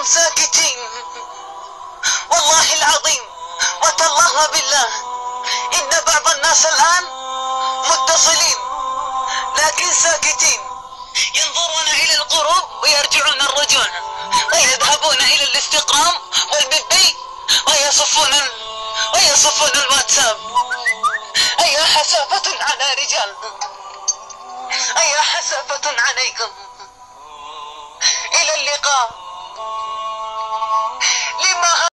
ساكتين. والله العظيم وتالله بالله إن بعض الناس الآن متصلين لكن ساكتين. ينظرون إلى الغروب ويرجعون الرجوع ويذهبون إلى الاستقرام والبيبي ويصفون ويصفون الواتساب. أيا حسافة على رجال. أيا حسافة عليكم. إلى اللقاء.